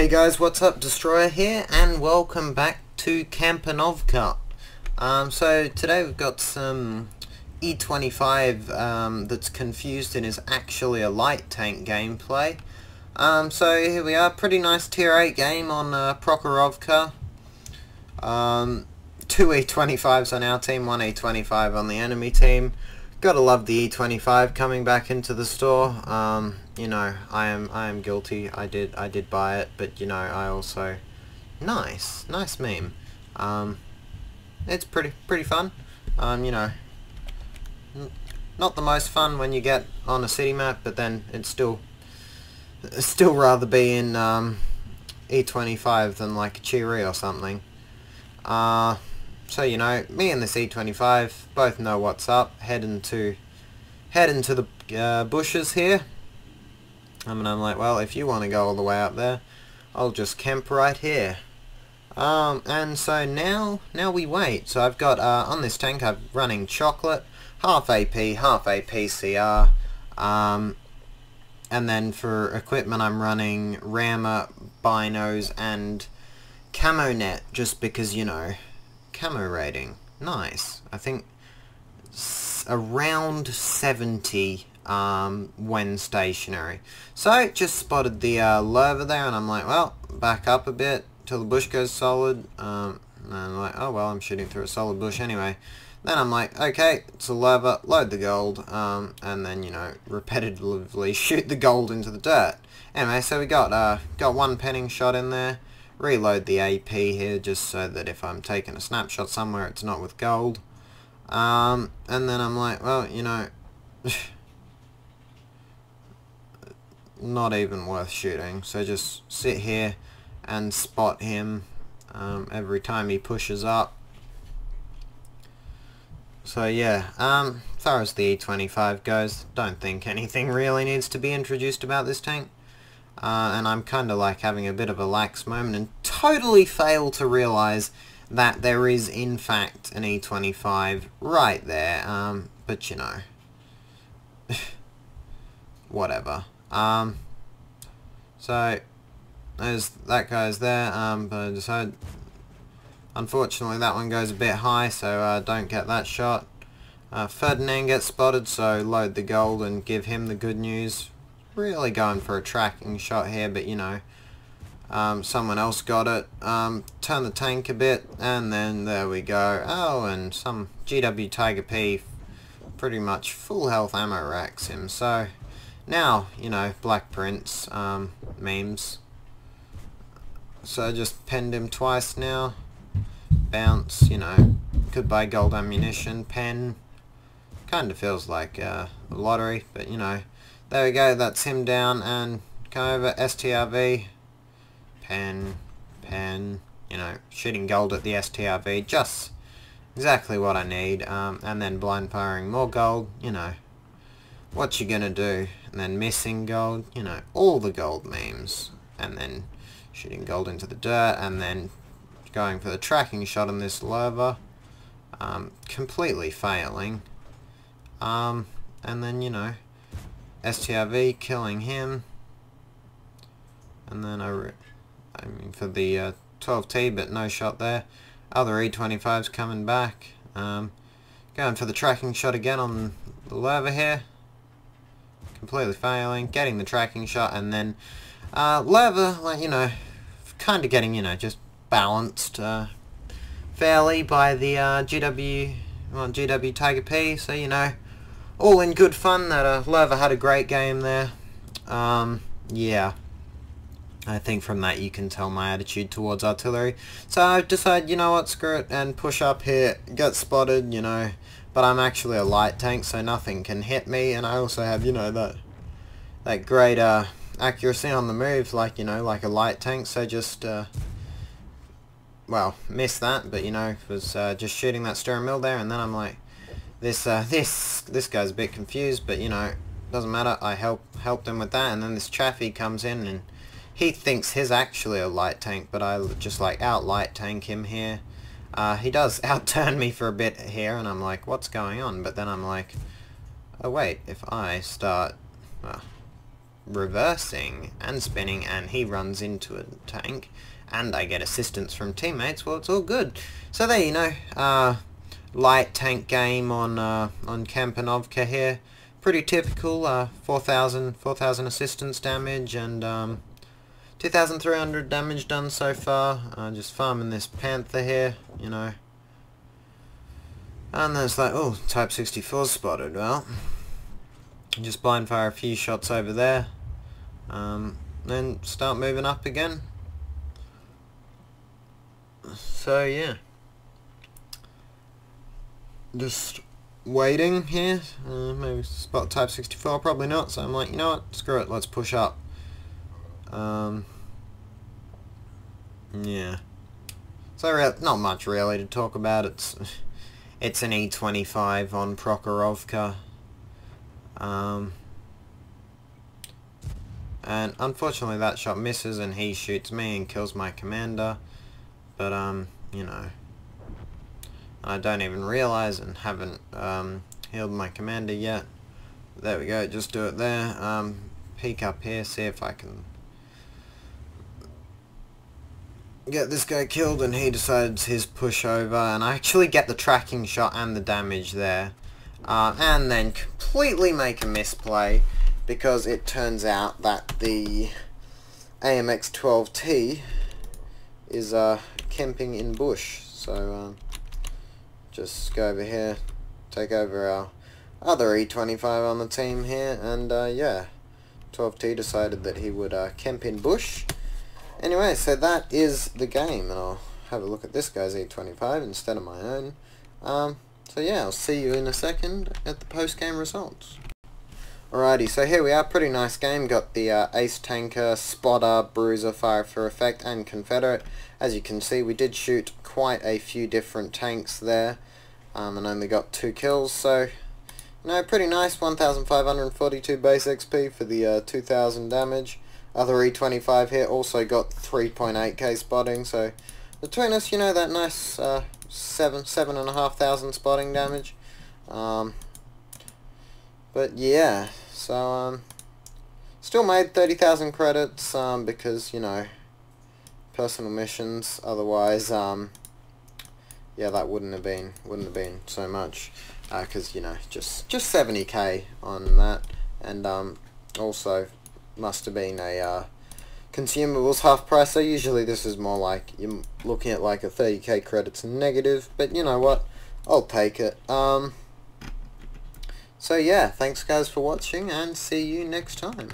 Hey guys, what's up? Destroyer here, and welcome back to Kampanovka. Um, so today we've got some E25 um, that's confused and is actually a light tank gameplay. Um, so here we are, pretty nice tier 8 game on uh, Prokhorovka. Um, two E25s on our team, one E25 on the enemy team. Gotta love the E25 coming back into the store. Um, you know, I am I am guilty. I did I did buy it, but you know, I also nice nice meme. Um, it's pretty pretty fun. Um, you know, not the most fun when you get on a city map, but then it's still still rather be in um, E25 than like a Cheery or something. Uh, so, you know, me and the C25 both know what's up. Heading to, heading to the uh, bushes here. I mean, I'm like, well, if you want to go all the way up there, I'll just camp right here. Um, and so now, now we wait. So I've got, uh, on this tank, I'm running chocolate, half AP, half APCR, um, and then for equipment I'm running Rammer, Binos, and Camo Net, just because, you know, camo rating. Nice. I think around 70 um, when stationary. So, just spotted the uh, there, and I'm like, well, back up a bit till the bush goes solid. Um, and I'm like, oh well, I'm shooting through a solid bush anyway. Then I'm like, okay, it's a Lerva, load the gold, um, and then, you know, repetitively shoot the gold into the dirt. Anyway, so we got uh, got one penning shot in there reload the AP here just so that if I'm taking a snapshot somewhere it's not with gold. Um, and then I'm like, well, you know, not even worth shooting. So just sit here and spot him um, every time he pushes up. So yeah, um, as far as the E25 goes, don't think anything really needs to be introduced about this tank. Uh, and I'm kind of like having a bit of a lax moment and totally fail to realise that there is in fact an E25 right there. Um, but you know, whatever. Um, so there's that goes there. Um, but so unfortunately that one goes a bit high, so uh, don't get that shot. Uh, Ferdinand gets spotted, so load the gold and give him the good news really going for a tracking shot here, but you know, um, someone else got it. Um, turn the tank a bit, and then there we go. Oh, and some GW Tiger P pretty much full health ammo racks him. So, now, you know, Black Prince um, memes. So I just penned him twice now. Bounce, you know, could buy gold ammunition, pen. Kind of feels like uh, a lottery, but you know, there we go, that's him down and come over, STRV, pen, pen, you know, shooting gold at the STRV, just exactly what I need, um, and then blind firing more gold, you know, what you gonna do, and then missing gold, you know, all the gold memes, and then shooting gold into the dirt, and then going for the tracking shot on this Lerva, um, completely failing, um, and then, you know, STRV killing him. And then I, I mean for the uh, 12T, but no shot there. Other E25's coming back. Um, going for the tracking shot again on the Lerva here. Completely failing. Getting the tracking shot and then uh, Lerva, like, you know, kind of getting, you know, just balanced uh, fairly by the uh, GW, well, GW Tiger P. So, you know, all in good fun. That uh, Lerva had a great game there. Um, yeah. I think from that you can tell my attitude towards artillery. So I've decided, you know what, screw it, and push up here, get spotted, you know. But I'm actually a light tank, so nothing can hit me, and I also have, you know, that that great uh, accuracy on the move, like, you know, like a light tank, so just, uh, well, missed that, but, you know, was uh, just shooting that Sturm mill there, and then I'm like, this uh, this this guy's a bit confused, but you know, doesn't matter. I help helped him with that, and then this Chaffee comes in and he thinks he's actually a light tank, but I just like out light tank him here. Uh, he does outturn me for a bit here, and I'm like, what's going on? But then I'm like, oh wait, if I start, well, reversing and spinning and he runs into a tank and I get assistance from teammates, well it's all good. So there you know, uh, light tank game on uh, on Kempenovka here. Pretty typical, uh, 4,000 4, assistance damage and um, 2,300 damage done so far. Uh, just farming this Panther here, you know. And there's like, oh, Type 64 spotted. Well, just blind fire a few shots over there. Um, then start moving up again. So yeah. Just waiting here. Uh, maybe spot Type 64, probably not. So I'm like, you know what, screw it, let's push up. Um, yeah. So not much really to talk about. It's it's an E25 on Prokhorovka. Um, and unfortunately that shot misses and he shoots me and kills my commander. But um, you know, I don't even realize and haven't um, healed my commander yet. There we go, just do it there. Um, peek up here, see if I can get this guy killed and he decides his pushover and I actually get the tracking shot and the damage there uh, and then completely make a misplay because it turns out that the AMX-12T is uh, camping in bush so um, just go over here take over our other E25 on the team here and uh, yeah 12T decided that he would uh, camp in bush Anyway, so that is the game, and I'll have a look at this guy's E25 instead of my own. Um, so yeah, I'll see you in a second at the post-game results. Alrighty, so here we are, pretty nice game, got the uh, Ace Tanker, Spotter, Bruiser, Fire for Effect, and Confederate. As you can see, we did shoot quite a few different tanks there, um, and only got two kills, so, you know, pretty nice, 1,542 base XP for the uh, 2,000 damage. Other E25 here also got 3.8k spotting, so between us, you know, that nice uh, seven, seven and a half thousand spotting damage. Um, but yeah, so um, still made 30,000 credits um, because, you know, personal missions. Otherwise, um, yeah, that wouldn't have been wouldn't have been so much because uh, you know just just 70k on that, and um, also must have been a uh, consumables half price. So usually this is more like you're looking at like a 30k credits negative, but you know what? I'll take it. Um, so yeah, thanks guys for watching and see you next time.